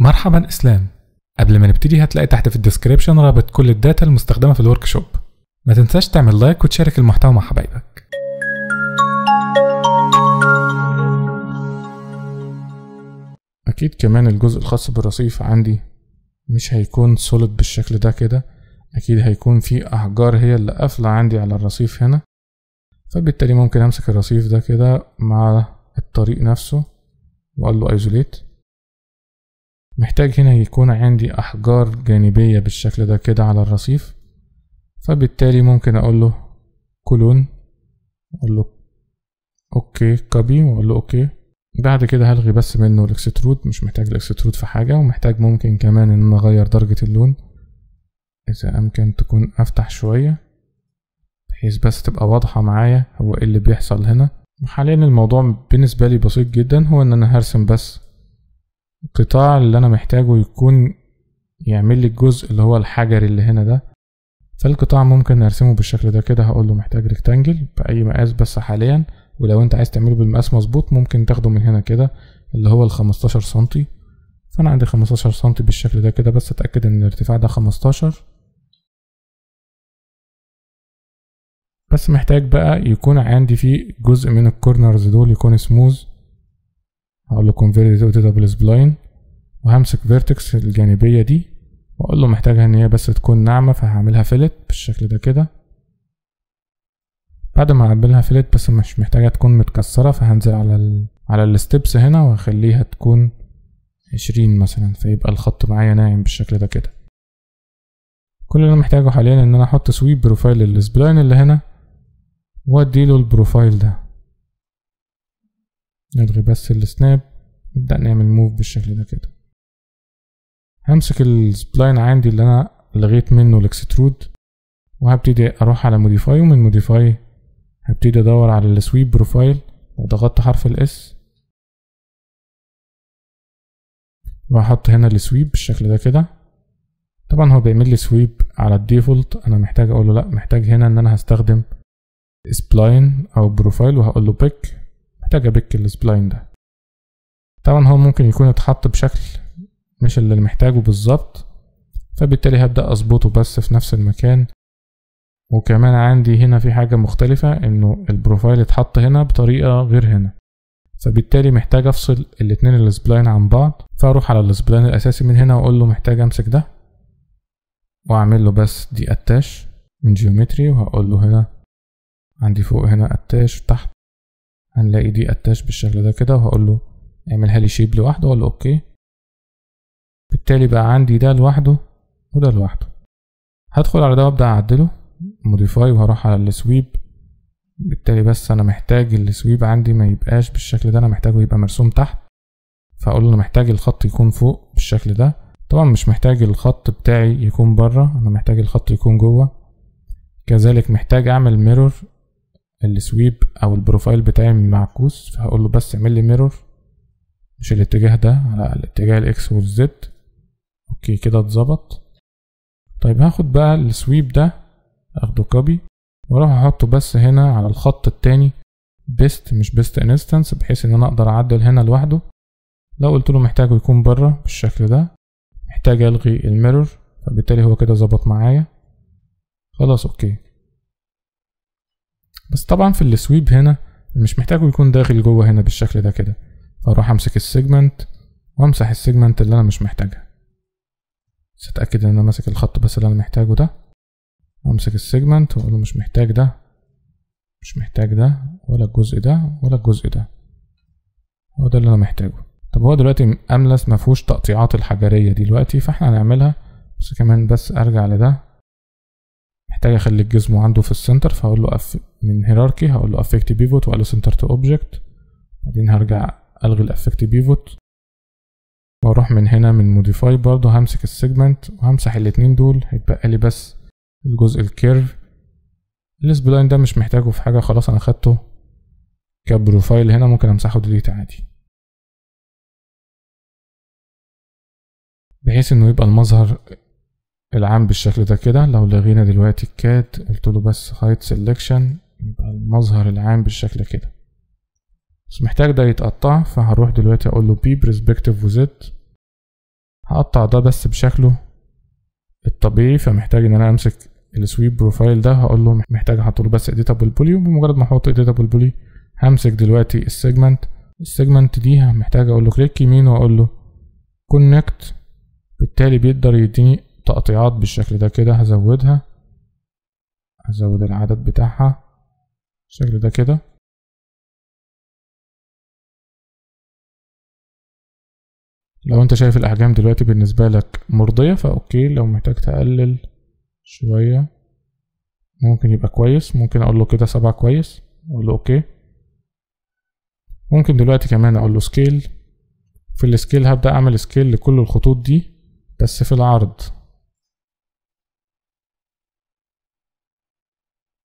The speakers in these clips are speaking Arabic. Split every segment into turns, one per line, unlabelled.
مرحبا السلام. قبل ما نبتدي هتلاقي تحت في ال description رابط كل ال data المستخدمة في ال workshop ما تنساش تعمل like وتشارك المحتوى مع حبايبك.
أكيد كمان الجزء الخاص بالرصيف عندي مش هيكون solid بالشكل ده كده. أكيد هيكون في أحجار هي اللي قافلة عندي على الرصيف هنا. فبالتالي ممكن أمسك الرصيف ده كده مع الطريق نفسه وأقول له isolate محتاج هنا يكون عندي أحجار جانبية بالشكل ده كده على الرصيف فبالتالي ممكن أقول له clone أقول له okay copy وأقول له okay. بعد كده هلغي بس منه ال extrude مش محتاج ال extrude في حاجة ومحتاج ممكن كمان إن أنا أغير درجة اللون. إذا أمكن تكون أفتح شوية بحيث بس تبقى واضحة معايا هو إيه اللي بيحصل هنا. حاليا الموضوع بالنسبة لي بسيط جدا هو إن أنا هرسم بس القطاع اللي أنا محتاجه يكون يعمل لي الجزء اللي هو الحجري اللي هنا ده. فالقطاع ممكن أرسمه بالشكل ده كده هقول له محتاج ريكتانجل بأي مقاس بس حاليا ولو أنت عايز تعمله بالمقاس مظبوط ممكن تاخده من هنا كده اللي هو ال 15 سنتي. فأنا عندي 15 سنتي بالشكل ده كده بس أتأكد إن الارتفاع ده 15 بس محتاج بقى يكون عندي فيه جزء من ال corners دول يكون سموز هقول له convert to editable spline وهمسك vertex الجانبية دي وأقول له محتاجها إن هي بس تكون ناعمة فهعملها fillet بالشكل ده كده. بعد ما أعملها fillet بس مش محتاجة تكون متكسرة فهنزل على ال على ال steps هنا وهخليها تكون عشرين مثلا فيبقى الخط معايا ناعم بالشكل ده كده. كل اللي أنا محتاجه حاليا إن أنا أحط sweep profile لل spline اللي هنا وأديله ال profile ده. نلغي بس ال snap نبدأ نعمل move بالشكل ده كده. همسك ال spline عندي اللي أنا لغيت منه ال extrude وهبتدي أروح على modify ومن modify هبتدي أدور على ال sweep profile وضغطت حرف ال S وهحط هنا ال sweep بالشكل ده كده. طبعا هو بيعمل لي sweep على ال default أنا محتاج أقول له لأ محتاج هنا إن أنا هستخدم spline أو profile وهقول له pick محتاج أ pick ال spline ده. طبعا هو ممكن يكون اتحط بشكل مش اللي محتاجه بالظبط فبالتالي هبدأ أظبطه بس في نفس المكان. وكمان عندي هنا في حاجة مختلفة إنه ال profile اتحط هنا بطريقة غير هنا. فبالتالي محتاج أفصل الاتنين ال spline عن بعض فأروح على ال spline الأساسي من هنا وأقول له محتاج أمسك ده وأعمل له بس detach من geometry وهقول له هنا عندي فوق هنا attach تحت. هنلاقي detach بالشكل ده كده وهقول له اعملها لي shape لوحده واقول له okay. بالتالي بقى عندي ده لوحده وده لوحده. هدخل على ده وأبدأ أعدله modify وهروح على ال sweep بالتالي بس أنا محتاج ال sweep عندي ما يبقاش بالشكل ده أنا محتاجه يبقى مرسوم تحت. فأقول له أنا محتاج الخط يكون فوق بالشكل ده. طبعا مش محتاج الخط بتاعي يكون بره أنا محتاج الخط يكون جوه. كذلك محتاج أعمل mirror ال sweep أو ال profile بتاعي معكوس فهقول له بس اعمل لي mirror مش الاتجاه ده على الاتجاه ال X وال Z okay كده اتظبط. طيب هاخد بقى ال sweep ده أخده copy وأروح أحطه بس هنا على الخط التاني paste مش paste instance بحيث إن أنا أقدر أعدل هنا لوحده. لو قلت له محتاجه يكون بره بالشكل ده محتاج ألغي ال mirror فبالتالي هو كده ظبط معايا. خلاص okay. بس طبعا في ال sweep هنا مش محتاجه يكون داخل جوه هنا بالشكل ده كده. فاروح امسك ال segment وامسح ال segment اللي أنا مش محتاجها. بس اتاكد إن أنا ماسك الخط بس اللي أنا محتاجه ده. أمسك ال segment وأقول مش محتاج ده مش محتاج ده ولا الجزء ده ولا الجزء ده. هو ده اللي أنا محتاجه. طب هو دلوقتي أملس مفهوش تقطيعات الحجرية دي دلوقتي فإحنا هنعملها. بس كمان بس أرجع لده. محتاج أخلي الجسم عنده في ال center فهقول له أف... من hierarchy هقول له affect pivot واقول له center to object بعدين هرجع ألغي ال affect pivot وأروح من هنا من modify برضه همسك ال segment وهمسح الاتنين دول. هيتبقى لي بس الجزء ال curve ال spline ده مش محتاجه في حاجة خلاص أنا خدته. ك profile هنا ممكن أمسحه delete عادي. بحيث إنه يبقى المظهر العام بالشكل ده كده. لو لغينا دلوقتي ال CAD قلت له بس hide selection يبقى المظهر العام بالشكل كده. بس محتاج ده يتقطع فهروح دلوقتي أقول له P perspective و Z اقطع ده بس بشكله الطبيعي فمحتاج إن أنا أمسك ال sweep profile ده هقول له محتاج أحط له بس editable poly وبمجرد ما أحط editable poly همسك دلوقتي ال segment ال segment دي محتاج أقول له click يمين وأقول له connect بالتالي بيقدر يديني تقطيعات بالشكل ده كده هزودها. هزود العدد بتاعها. بالشكل ده كده. لو انت شايف الأحجام دلوقتي بالنسبة لك مرضية ف okay لو محتاج تقلل شوية ممكن يبقى كويس. ممكن أقول له كده سبعة كويس أقول له okay. ممكن دلوقتي كمان أقول له scale. في ال scale هبدأ أعمل scale لكل الخطوط دي بس في العرض.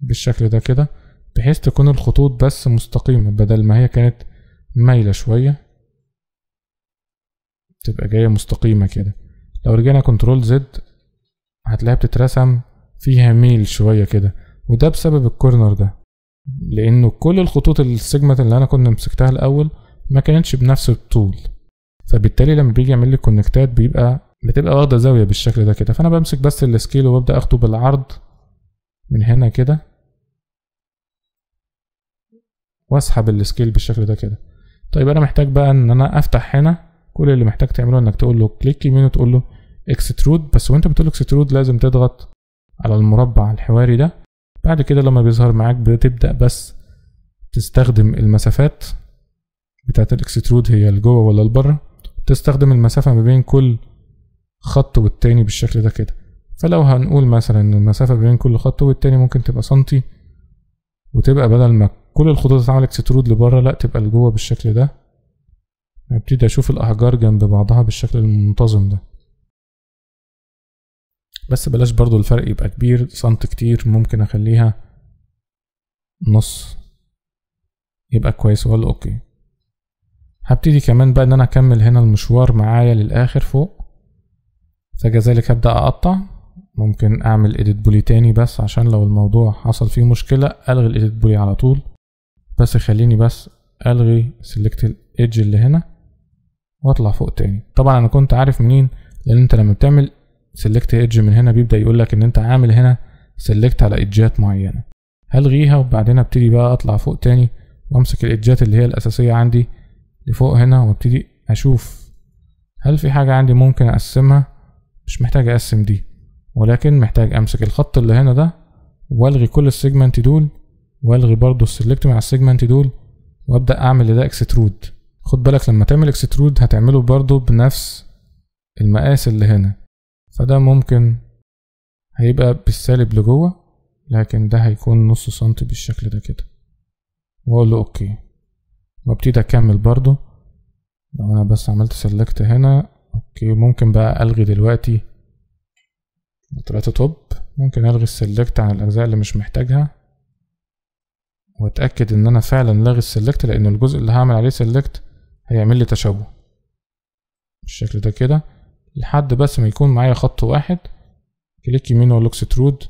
بالشكل ده كده. بحيث تكون الخطوط بس مستقيمة بدل ما هي كانت مايلة شوية. تبقى جاية مستقيمة كده. لو رجعنا control Z هتلاقيها بتترسم فيها ميل شوية كده. وده بسبب ال corner ده. لأنه كل الخطوط ال segment اللي أنا كنت مسكتها الأول ما كانتش بنفس الطول. فبالتالي لما بيجي يعمل لي connect ات بيبقى بتبقى واخدة زاوية بالشكل ده كده. فأنا بمسك بس ال scale وببدأ أخده بالعرض من هنا كده. واسحب ال scale بالشكل ده كده. طيب أنا محتاج بقى إن أنا أفتح هنا. كل اللي محتاج تعمله إنك تقول له click يمين وتقول له extrude بس وأنت بتقول extrude لازم تضغط على المربع الحواري ده. بعد كده لما بيظهر معاك بتبدأ بس تستخدم المسافات بتاعت ال extrude هي لجوه ولا لبره. تستخدم المسافة ما بين كل خط والتاني بالشكل ده كده. فلو هنقول مثلا إن المسافة بين كل خط والتاني ممكن تبقى سنتي وتبقى بدل ما كل الخطوط تتعمل extrude لبره لا تبقى لجوه بالشكل ده. أبتدي أشوف الاحجار جنب بعضها بالشكل المنتظم ده. بس بلاش برضو الفرق يبقى كبير سنتي كتير ممكن أخليها نص. يبقى كويس ولا okay. هبتدي كمان بقى إن أنا أكمل هنا المشوار معايا للآخر فوق. فكذلك هبدأ أقطع. ممكن أعمل edit poly تاني بس عشان لو الموضوع حصل فيه مشكلة ألغي ال edit poly على طول. بس خليني بس ألغي select ال edge اللي هنا وأطلع فوق تاني. طبعا أنا كنت عارف منين؟ لأن أنت لما بتعمل select edge من هنا بيبدأ يقول لك إن أنت عامل هنا select على edge ات معينة. هلغيها وبعدين أبتدي بقى أطلع فوق تاني وأمسك ال edge ات اللي هي الأساسية عندي لفوق هنا وأبتدي أشوف هل في حاجة عندي ممكن أقسمها؟ مش محتاج أقسم دي. ولكن محتاج أمسك الخط اللي هنا ده وألغي كل ال segment دول والغي برضو ال select مع ال segment دول وأبدأ أعمل لده extrude. خد بالك لما تعمل extrude هتعمله برضو بنفس المقاس اللي هنا. فده ممكن هيبقى بالسالب لجوه لكن ده هيكون نص سنتي بالشكل ده كده. وأقول له okay. وأبتدي أكمل برضو لو أنا بس عملت select هنا okay. ممكن بقى ألغي دلوقتي. طلعت top. ممكن ألغي ال select عن الأجزاء اللي مش محتاجها. واتأكد إن أنا فعلا لاغي ال select لأن الجزء اللي هعمل عليه select هيعمل لي تشابه. بالشكل ده كده لحد بس ما يكون معايا خط واحد click يمين واقول extrude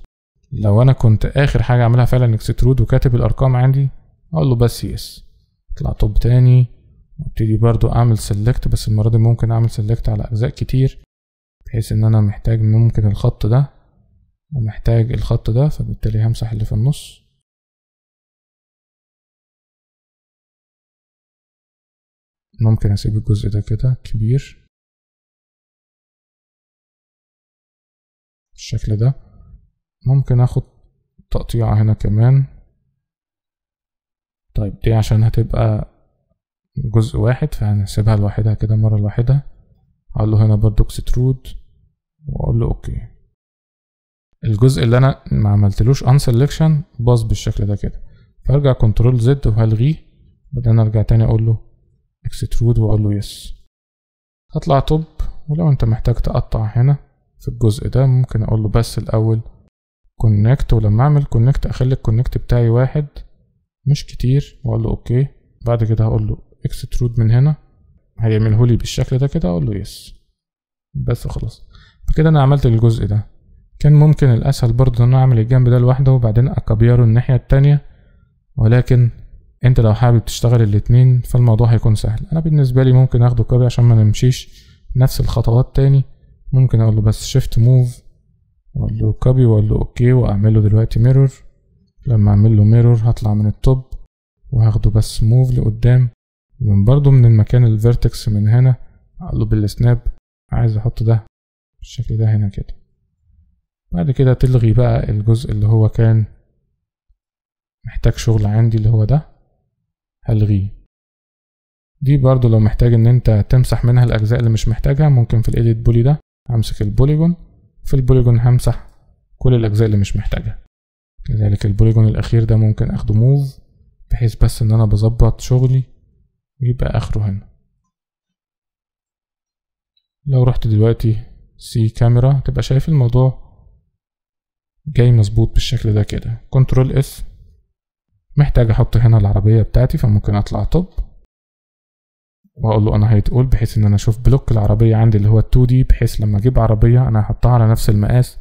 لو أنا كنت آخر حاجة أعملها فعلا extrude وكاتب الأرقام عندي أقول له بس yes أطلع top تاني وأبتدي برضو أعمل select بس المرة دي ممكن أعمل select على أجزاء كتير بحيث إن أنا محتاج ممكن الخط ده ومحتاج الخط ده فبالتالي همسح اللي في النص. ممكن أسيب الجزء ده كده كبير. بالشكل ده. ممكن آخد تقطيعة هنا كمان. طيب دي عشان هتبقى جزء واحد فهنسيبها لوحدها كده مرة لوحدها. أقول له هنا برضو extrude وأقول له okay. الجزء اللي أنا ما عملتلوش unselection باظ بالشكل ده كده. فأرجع control Z وهلغيه. بعدين أرجع تاني أقول له extrude واقول له yes. هطلع top ولو انت محتاج تقطع هنا في الجزء ده ممكن أقول له بس الأول connect ولما اعمل connect اخلي ال connect بتاعي واحد مش كتير واقول له okay. بعد كده هقول له extrude من هنا هيعمله لي بالشكل ده كده أقول له yes. بس خلاص. كده أنا عملت الجزء ده. كان ممكن الاسهل برضه ان أنا اعمل الجنب ده لوحده وبعدين اكوبيه الناحية التانية ولكن انت لو حابب تشتغل الاتنين فالموضوع هيكون سهل. أنا بالنسبة لي ممكن آخده copy عشان ما نمشيش نفس الخطوات تاني. ممكن أقول له بس shift move وأقول له copy وأقول له okay وأعمل له دلوقتي mirror لما أعمل له mirror هطلع من ال top وهاخده بس move لقدام. من برضو من المكان ال vertex من هنا أقول له بال snap عايز أحط ده بالشكل ده هنا كده. بعد كده تلغي بقى الجزء اللي هو كان محتاج شغل عندي اللي هو ده. هلغيه. دي برضو لو محتاج إن أنت تمسح منها الأجزاء اللي مش محتاجها ممكن في ال edit poly ده همسك ال polygon. في ال polygon همسح كل الأجزاء اللي مش محتاجها. كذلك ال polygon الأخير ده ممكن أخده move بحيث بس إن أنا بظبط شغلي ويبقى آخره هنا. لو رحت دلوقتي C كاميرا تبقى شايف الموضوع جاي مظبوط بالشكل ده كده. control S محتاج أحط هنا العربية بتاعتي فممكن أطلع top وأقول له unhide all بحيث إن أنا أشوف block العربية عندي اللي هو ال 2D بحيث لما أجيب عربية أنا هحطها على نفس المقاس.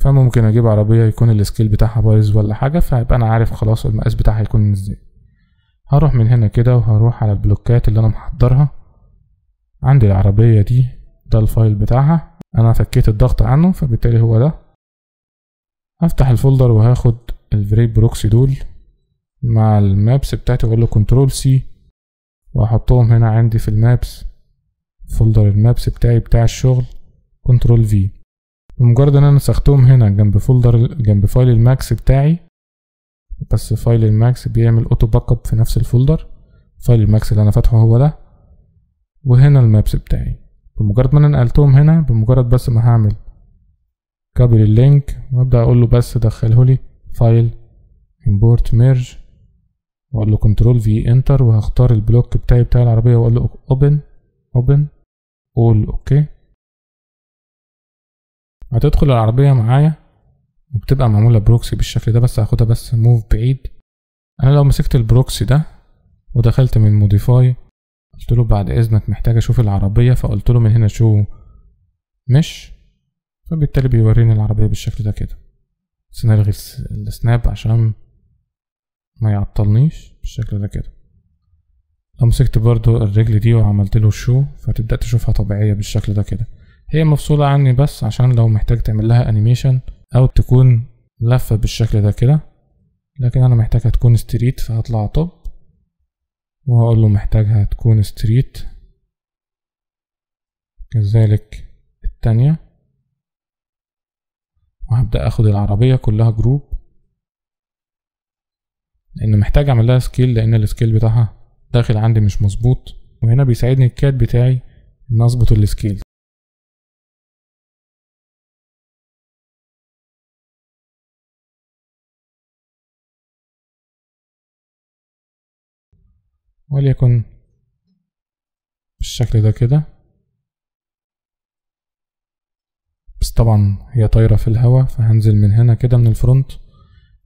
فممكن أجيب عربية يكون ال scale بتاعها بايظ ولا حاجة فيبقى أنا عارف خلاص المقاس بتاعها هيكون إزاي. هروح من هنا كده وهروح على البلوكات اللي أنا محضرها. عندي العربية دي ده ال file بتاعها. أنا فكيت الضغط عنه فبالتالي هو ده. هفتح ال folder وهاخد ال V-Ray proxy دول مع ال maps بتاعتي وأقول له control C وأحطهم هنا عندي في ال maps folder ال maps بتاعي بتاع الشغل control V بمجرد إن أنا نسختهم هنا جنب folder جنب file ال Max بتاعي بس file ال Max بيعمل auto backup في نفس ال folder file ال Max اللي أنا فاتحه هو ده وهنا ال maps بتاعي. بمجرد ما أنا نقلتهم هنا بمجرد بس ما هعمل copy لل link وأبدأ أقول له بس دخله لي file import merge. وأقول له control V enter وهختار ال block بتاعي بتاع العربية. وأقول له open open قول okay هتدخل العربية معايا وبتبقى معمولة proxy بالشكل ده بس هاخدها بس move بعيد. أنا لو مسكت ال proxy ده ودخلت من modify قلت له بعد إذنك محتاج أشوف العربية فقلت له من هنا show mesh فبالتالي بيوريني العربية بالشكل ده كده. بس نلغي ال snap عشان ما يعطلنيش بالشكل ده كده. لو مسكت برضو الرجل دي وعملت له show فتبدأ تشوفها طبيعية بالشكل ده كده. هي مفصولة عني بس عشان لو محتاج تعمل لها animation أو تكون لفة بالشكل ده كده. لكن أنا محتاجها تكون straight فهطلع top وهقول له محتاجها تكون straight كذلك التانية. وهبدأ أخد العربية كلها group لأن محتاج أعمل لها scale لأن ال scale بتاعها داخل عندي مش مظبوط. وهنا بيساعدني ال CAD بتاعي إن أظبط ال scale وليكن بالشكل ده كده. بس طبعا هي طايرة في الهواء فهنزل من هنا كده من ال front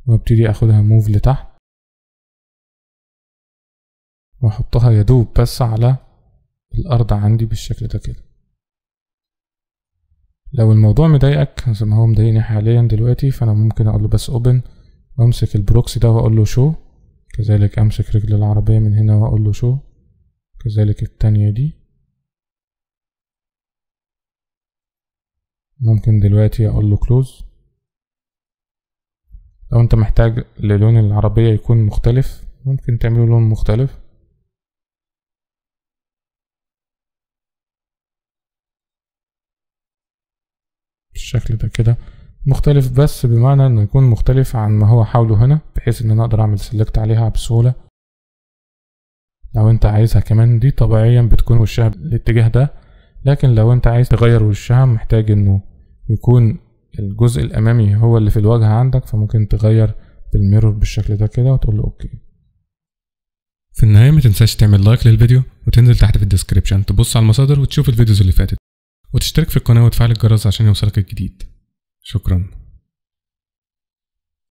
وابتدي أخدها move لتحت. وأحطها يدوب بس على الأرض عندي بالشكل ده كده. لو الموضوع مضايقك زي ما هو مضايقني حاليا دلوقتي فأنا ممكن أقول له بس open وأمسك ال proxy ده وأقول له show كذلك أمسك رجل العربية من هنا وأقول له show كذلك التانية دي. ممكن دلوقتي أقول له close لو أنت محتاج للون العربية يكون مختلف ممكن تعمله لون مختلف. بالشكل ده كده مختلف بس بمعنى إنه يكون مختلف عن ما هو حوله هنا بحيث إن أنا أقدر أعمل سيلكت عليها بسهولة. لو أنت عايزها كمان دي طبيعيا بتكون وشها الاتجاه ده. لكن لو انت عايز تغير وشها محتاج انه يكون الجزء الأمامي هو اللي في الواجهة عندك فممكن تغير بال mirror بالشكل ده كده وتقول له okay.
في النهاية ما تنساش تعمل like للفيديو وتنزل تحت في ال description تبص على المصادر وتشوف ال videos اللي فاتت. وتشترك في القناة وتفعل الجرس عشان يوصلك الجديد. شكرا.